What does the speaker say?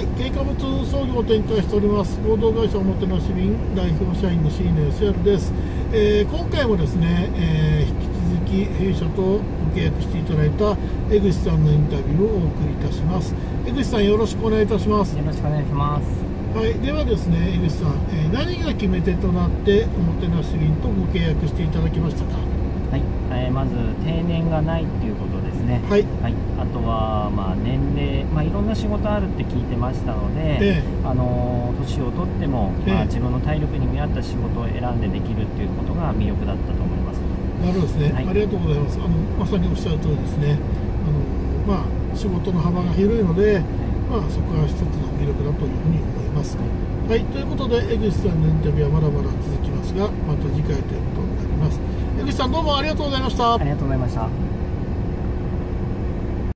はい、軽貨物操業を展開しております。合同会社おもてなし便代表社員の C の SR です、えー今回もですね、えー引き続き弊社とご契約していただいた江口さんのインタビューをお送りいたします。江口さんよろしくお願いいたします。よろしくお願いします。はい、ではですね江口さん、えー何が決め手となっておもてなし便とご契約していただきましたか？はい、えーまず定年がないっていうことですね。はい。あとはまあ年齢、まあいろんな仕事あるって聞いてましたので、ええ。あのー年を取っても、まえ。えあ自分の体力に見合った仕事を選んでできるっていうことが魅力だったと思います。なるほどですね、はい。ありがとうございます。あのまさにおっしゃる通りですね。あのまあ仕事の幅が広いので、まあ、そこが一つの魅力だというふうに思います。はい。ということで江口さんのインタビューはまだまだ続きますがまた次回ということになります。江口さんどうもありがとうございました。ありがとうございました。